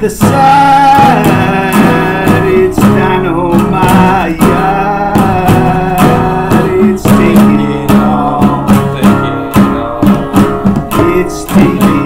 the side. It's dynamite. It's taking it all. It's taking